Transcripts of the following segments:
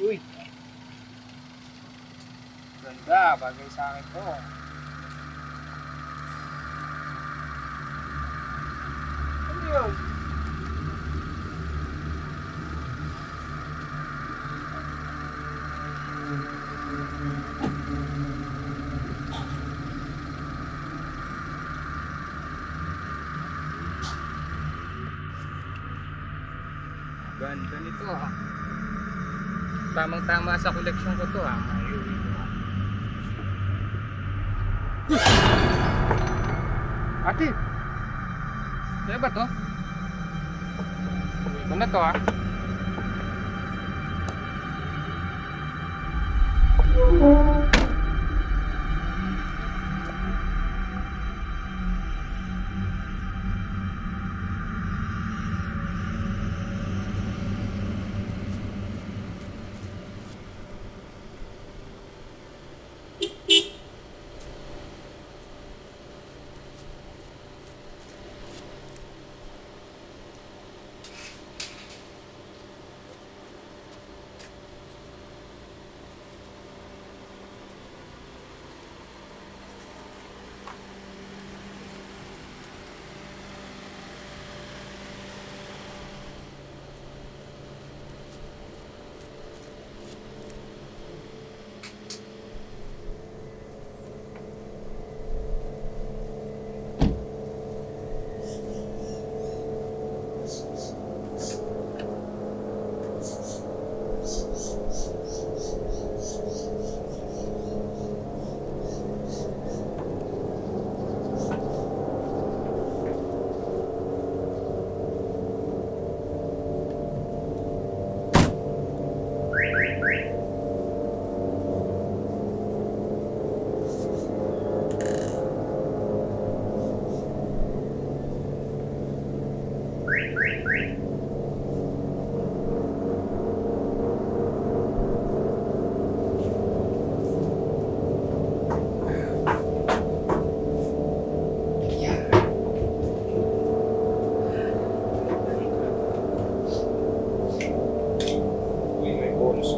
Uy. Ganda, bagay sa akin to. Ano yun? Ganda nito ah. Tamang tama sa koleksyon ko to ah. Ayun. Ate! Sa'yo ba to? Na to ah. Uy, may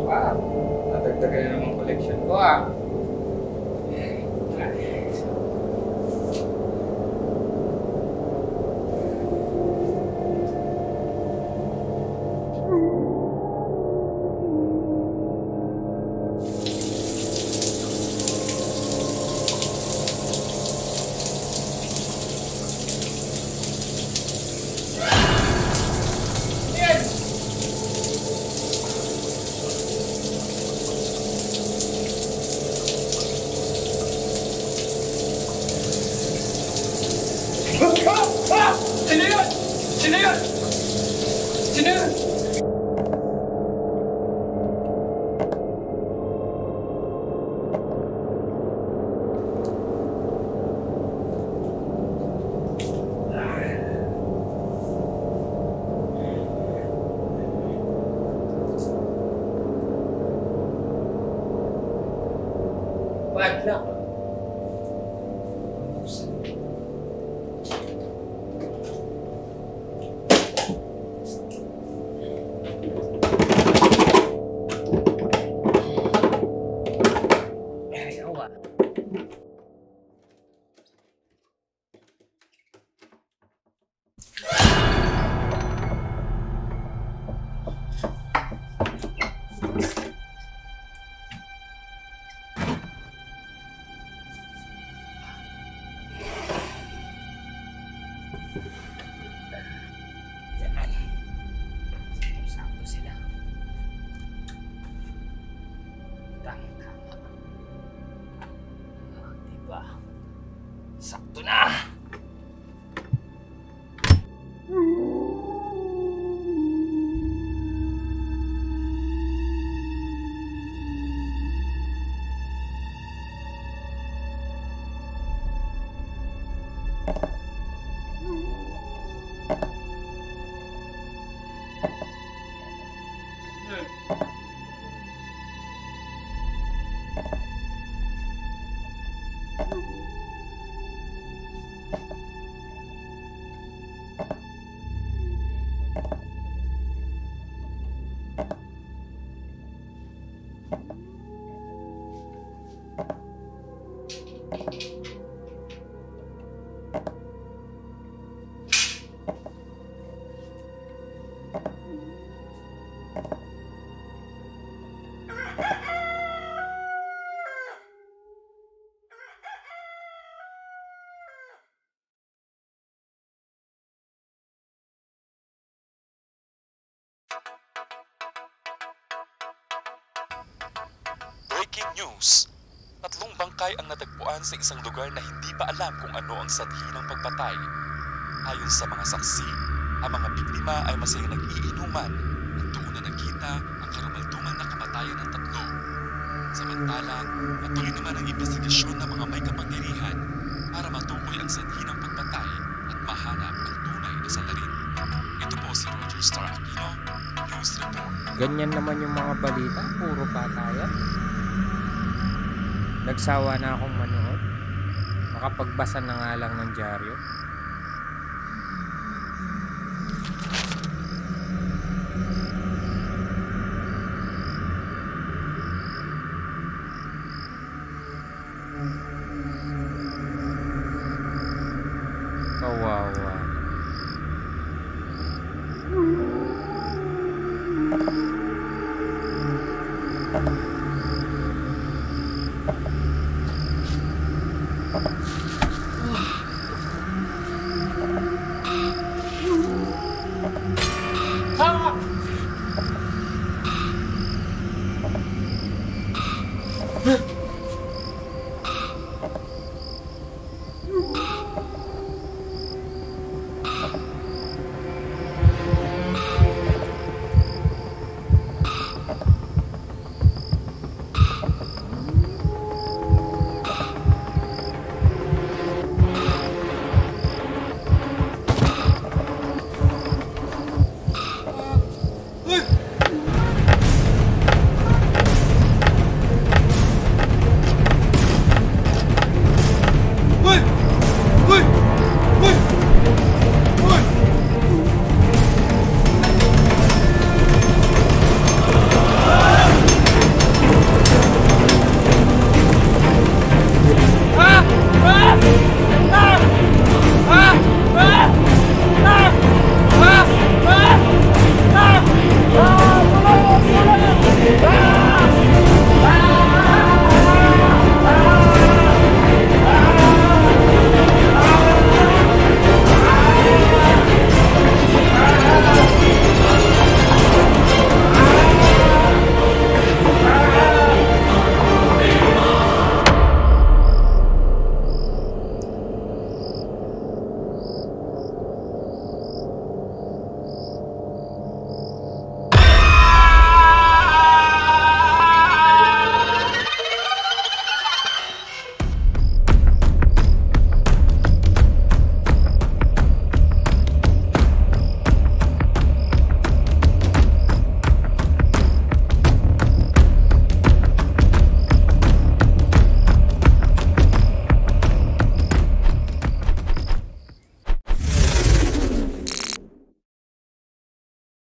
pa. Nadagdagan na naman collection ko ah. Yes! Ah! Ah! Sino yun? Sino yun? Sino yun? Bad Breaking news! Tatlong bangkay ang natagpuan sa isang lugar na hindi pa alam kung ano ang sanhi ng pagpatay. Ayon sa mga saksi, ang mga biktima ay masayang nag-iinuman at doon na nakita ang karumalduman na kamatayan ng tatlo. Samantala, patuloy naman ang investigasyon ng mga may kapangyarihan para matukoy ang sanhi ng pagpatay at mahanap ang tunay na salarin. Ito po si Roger Star Aquino, News Report. Ganyan naman yung mga balita, puro patayan. Nagsawa na akong manood. Makapagbasa na nga lang ng dyaryo. 不 是